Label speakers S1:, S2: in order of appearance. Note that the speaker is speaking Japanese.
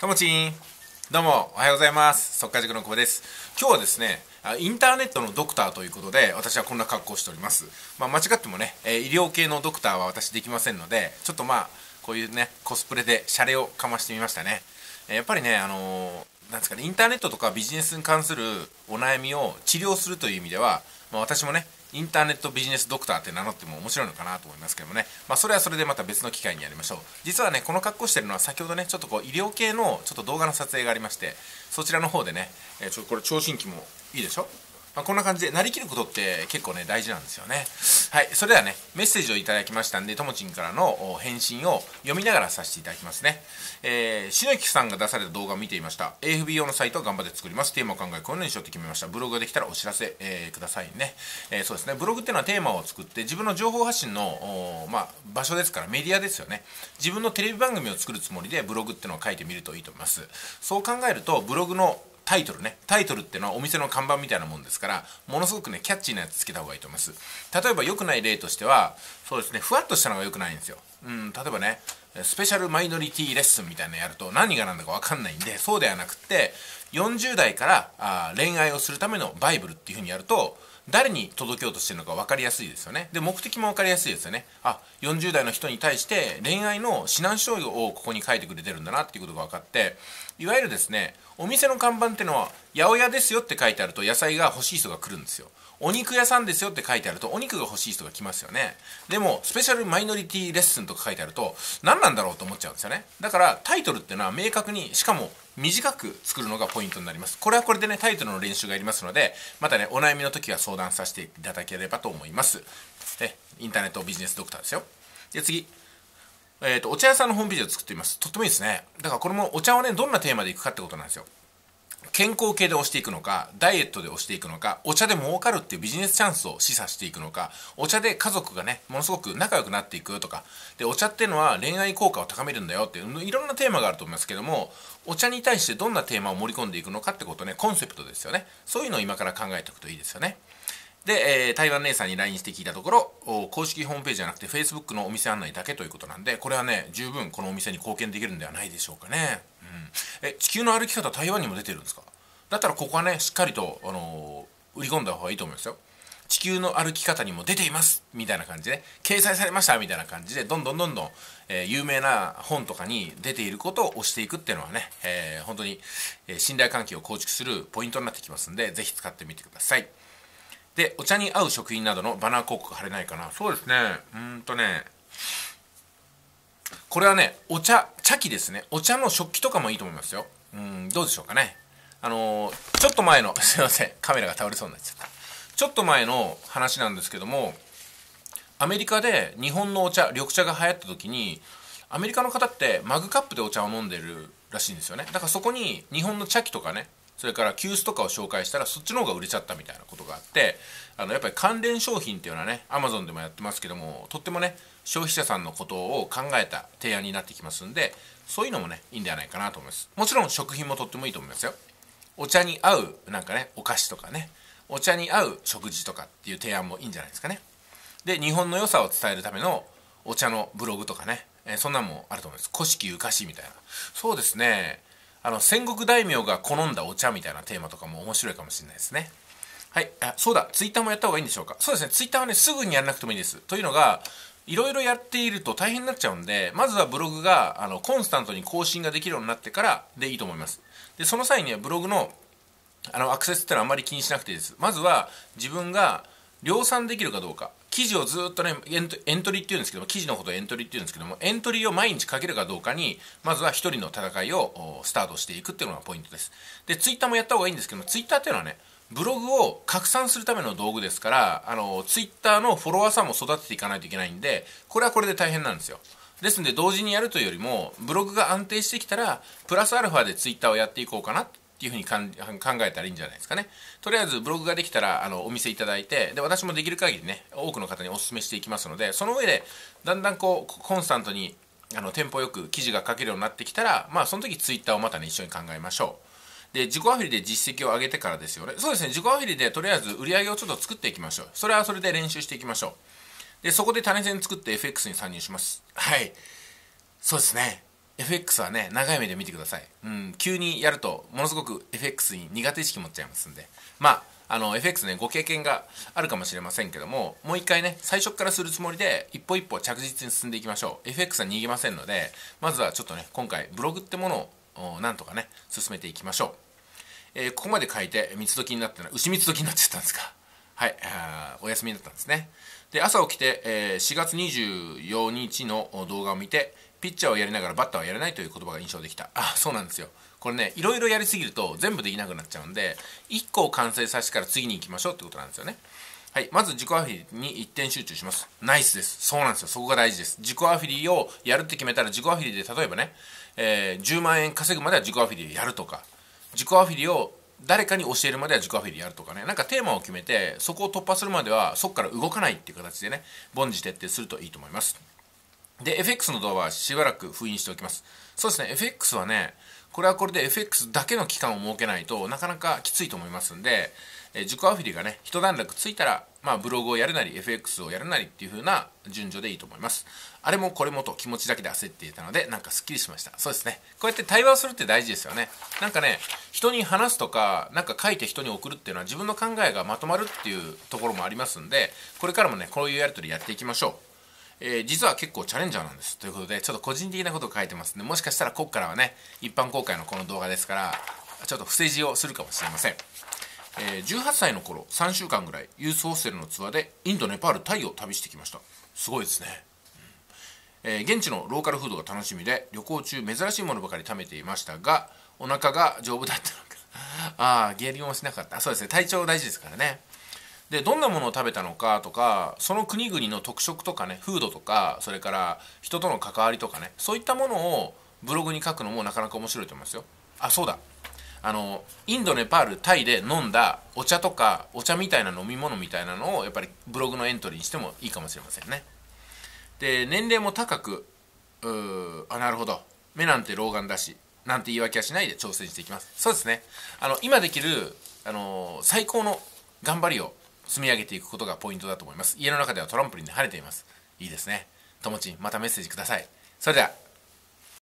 S1: ともちんどうもおはようございます。速稼塾の久保です。今日はですねインターネットのドクターということで私はこんな格好をしております、まあ、間違ってもね医療系のドクターは私できませんのでちょっとまあこういうねコスプレでシャレをかましてみましたね。やっぱりねあの、なんですかねインターネットとかビジネスに関するお悩みを治療するという意味では、まあ、私もねインターネットビジネスドクターって名乗っても面白いのかなと思いますけどもね、まあ、それはそれでまた別の機会にやりましょう。実はねこの格好してるのは先ほどねちょっとこう医療系のちょっと動画の撮影がありましてそちらの方でね、えー、ちょこれ聴診器もいいでしょ？まあ、こんな感じで、なりきることって結構ね、大事なんですよね。はい、それではね、メッセージをいただきましたんで、ともちんからの返信を読みながらさせていただきますね。えー、篠木さんが出された動画を見ていました。AFB 用のサイトを頑張って作ります。テーマを考え、このようにしようって決めました。ブログができたらお知らせ、えー、くださいね。えー、そうですね、ブログっていうのはテーマを作って、自分の情報発信の、まあ、場所ですから、メディアですよね。自分のテレビ番組を作るつもりで、ブログっていうのを書いてみるといいと思います。そう考えると、ブログのタイトルね。タイトルっていうのはお店の看板みたいなもんですからものすごくねキャッチーなやつつけた方がいいと思います。例えば良くない例としてはそうですねふわっとしたのが良くないんですよ。うん例えばねスペシャルマイノリティレッスンみたいなのやると何が何だか分かんないんでそうではなくって40代からあ恋愛をするためのバイブルっていうふうにやると誰に届けようとしてるのか分かりやすいですよね。で目的も分かりやすいですよね。あ40代の人に対して恋愛の指南書をここに書いてくれてるんだなっていうことが分かっていわゆるですねお店の看板ってのは八百屋ですよって書いてあると野菜が欲しい人が来るんですよ。お肉屋さんですよって書いてあるとお肉が欲しい人が来ますよね。でもスペシャルマイノリティレッスンとか書いてあると何なんだろうと思っちゃうんですよね。だからタイトルっていうのは明確にしかも短く作るのがポイントになります。これはこれでねタイトルの練習がいりますのでまたねお悩みの時は相談させていただければと思います。えインターネットビジネスドクターですよ。で次。えーと、お茶屋さんのホームページを作っています。とってもいいですね。だからこれもお茶をねどんなテーマでいくかってことなんですよ。健康系で押していくのかダイエットで押していくのかお茶で儲かるっていうビジネスチャンスを示唆していくのかお茶で家族がねものすごく仲良くなっていくとかでお茶っていうのは恋愛効果を高めるんだよっていういろんなテーマがあると思いますけどもお茶に対してどんなテーマを盛り込んでいくのかってことねコンセプトですよね。そういうのを今から考えておくといいですよね。で、えー、台湾姉さんに LINE して聞いたところ公式ホームページじゃなくて Facebook のお店案内だけということなんでこれはね十分このお店に貢献できるんではないでしょうかね、うん、え地球の歩き方台湾にも出てるんですか？だったらここはねしっかりと、あのー、売り込んだ方がいいと思いますよ。地球の歩き方にも出ていますみたいな感じで、ね、掲載されましたみたいな感じでどんどんどんどん、えー、有名な本とかに出ていることを押していくっていうのはね、えー、本当に、えー、信頼関係を構築するポイントになってきますんでぜひ使ってみてください。でお茶に合う食品などのバナー広告貼れないかな。そうですね。うんとね。これはねお茶茶器ですね。お茶の食器とかもいいと思いますよ。うんどうでしょうかね。あのー、ちょっと前の すいません。カメラが倒れそうになっちゃった。ちょっと前の話なんですけどもアメリカで日本のお茶緑茶が流行った時にアメリカの方ってマグカップでお茶を飲んでるらしいんですよね。だからそこに日本の茶器とかねそれから急須とかを紹介したらそっちの方が売れちゃったみたいなことがあってあのやっぱり関連商品っていうのはねアマゾンでもやってますけどもとってもね消費者さんのことを考えた提案になってきますんでそういうのもねいいんではないかなと思います。もちろん食品もとってもいいと思いますよ。お茶に合うなんかねお菓子とかね。お茶に合う食事とかっていう提案もいいんじゃないですかね。で日本の良さを伝えるためのお茶のブログとかね、えそんなんもあると思います。古式ゆかしみたいな。そうですね。あの戦国大名が好んだお茶みたいなテーマとかも面白いかもしれないですね。はいあそうだツイッターもやった方がいいんでしょうか。そうですねツイッターはねすぐにやらなくてもいいです。というのがいろいろやっていると大変になっちゃうんでまずはブログがあのコンスタントに更新ができるようになってからでいいと思います。でその際にはブログのあのアクセスってのはあんまり気にしなくていいです。まずは自分が量産できるかどうか。記事をずっとねエントリーっていうんですけども記事のことをエントリーっていうんですけどもエントリーを毎日かけるかどうかにまずは1人の戦いをスタートしていくっていうのがポイントです。でツイッターもやった方がいいんですけどもツイッターっていうのはねブログを拡散するための道具ですからあのツイッターのフォロワーさんも育てていかないといけないんでこれはこれで大変なんですよ。ですので同時にやるというよりもブログが安定してきたらプラスアルファでツイッターをやっていこうかな。っていうふうに考えたらいいんじゃないですかね。とりあえずブログができたらあのお見せいただいてで私もできる限りね多くの方にお勧めしていきますのでその上でだんだんこうコンスタントにあのテンポよく記事が書けるようになってきたらまあその時ツイッターをまたね一緒に考えましょう。で自己アフィリで実績を上げてからですよね。そうですね。自己アフィリでとりあえず売り上げをちょっと作っていきましょう。それはそれで練習していきましょう。でそこで種銭作って FX に参入します。はい。そうですね。FX はね長い目で見てください、うん、急にやるとものすごく FX に苦手意識持っちゃいますんで。まああの FX ねご経験があるかもしれませんけどももう一回ね最初からするつもりで一歩一歩着実に進んでいきましょう。FX は逃げませんのでまずはちょっとね今回ブログってものをなんとかね進めていきましょう、えー、ここまで書いて三つ時になって牛三つ時になっちゃったんですか。はいお休みだったんですね。で朝起きて、えー、4月24日の動画を見てピッチャーをやりながらバッターはやれないという言葉が印象できたあそうなんですよ。これねいろいろやりすぎると全部できなくなっちゃうんで1個を完成させてから次に行きましょうってことなんですよね。はいまず自己アフィリに一点集中します。ナイスです。そうなんですよ。そこが大事です。自己アフィリをやるって決めたら自己アフィリで例えばね、えー、10万円稼ぐまでは自己アフィリでやるとか自己アフィリを誰かに教えるまでは自己アフィリやるとかね。なんかテーマを決めてそこを突破するまではそこから動かないっていう形でね凡事徹底するといいと思います。で FX の動画はしばらく封印しておきます。そうですね。FX はねこれはこれで FX だけの期間を設けないとなかなかきついと思いますんで、え自己アフィリがね一段落ついたら、まあ、ブログをやるなり FX をやるなりっていう風な順序でいいと思います。あれもこれもと気持ちだけで焦っていたのでなんかすっきりしました。そうですね。こうやって対話をするって大事ですよね。なんかね人に話すとかなんか書いて人に送るっていうのは自分の考えがまとまるっていうところもありますんでこれからもねこういうやり取りやっていきましょう。えー、実は結構チャレンジャーなんです。ということで、ちょっと個人的なことを書いてますんで、もしかしたらここからはね、一般公開のこの動画ですから、ちょっと不正字をするかもしれません。えー、18歳の頃、3週間ぐらい、ユースホステルのツアーで、インド、ネパール、タイを旅してきました。すごいですね。えー、現地のローカルフードが楽しみで、旅行中、珍しいものばかり食べていましたが、お腹が丈夫だったのか。ああ、下痢もしなかった。そうですね、体調大事ですからね。でどんなものを食べたのかとかその国々の特色とかね風土とかそれから人との関わりとかねそういったものをブログに書くのもなかなか面白いと思いますよあそうだあのインドネパールタイで飲んだお茶とかお茶みたいな飲み物みたいなのをやっぱりブログのエントリーにしてもいいかもしれませんね。で年齢も高くうーあなるほど。目なんて老眼だしなんて言い訳はしないで挑戦していきます。そうですね。あの今できるあの最高の頑張りを積み上げていくことがポイントだと思います。家の中ではトランポリンで晴れています。いいですね。ともちんまたメッセージください。それでは